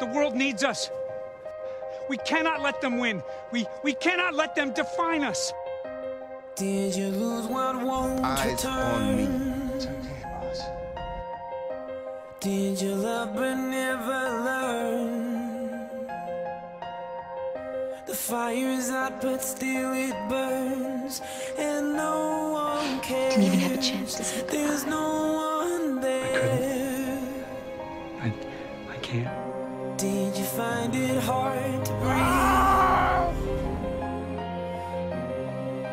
The world needs us. We cannot let them win. We we cannot let them define us. Did you lose what won't Eyes return? on me. It's okay, boss. Did you love but never learn? The fire's out, but still it burns, and no one cares. Didn't even have a chance to say There's goodbye. no one there. I I can't. Did you find it hard to breathe?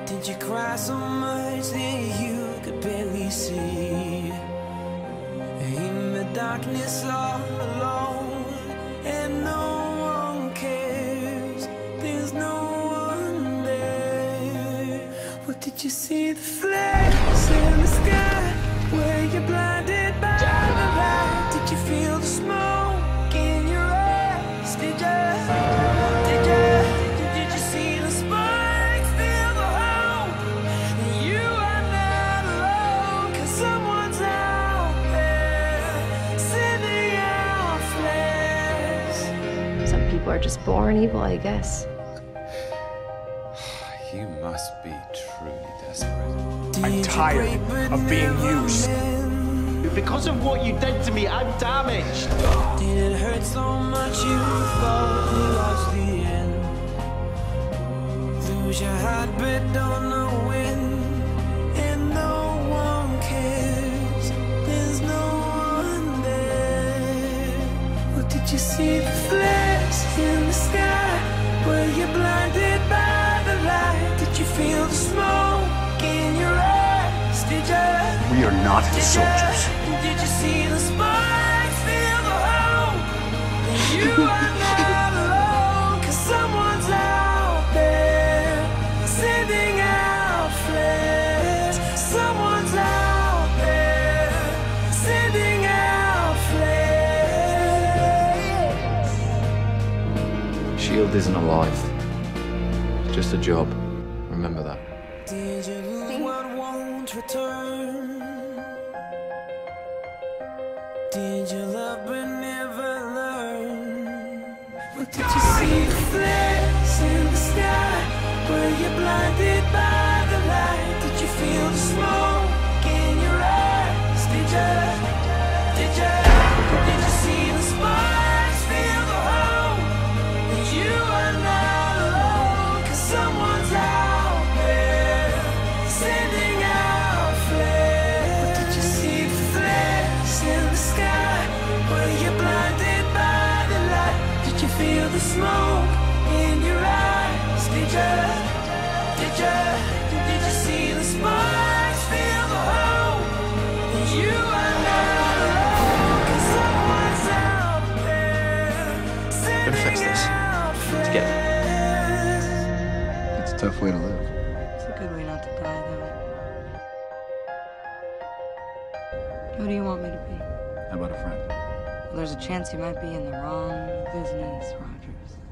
Did you cry so much that you could barely see? In the darkness all alone, and no one cares. There's no one there. What did you see? The flares people are just born evil, I guess. You must be truly desperate. I'm tired of being used. Because of what you did to me, I'm damaged. Did it hurt so much you thought it was the end? Lose your heart but don't know when, and no one cares. There's no one there. What did you see? The flares in the sky? Were you blinded by the light? Did you feel the smoke in your eyes? Did you? We are not soldiers. Shield isn't alive. It's just a job. Remember that. Did you love but never learn? What did you see? The flares in the sky? Were you blinded the smoke in your eyes? Did you? Did you? Did you see the sparks? Feel the hope that you are not alone, 'cause someone's out there Gotta fix sending this. out Together. flares. It's a tough way to live. It's a good way not to die, though. Who do you want me to be? How about a friend? Well, there's a chance you might be in the wrong business, Rogers.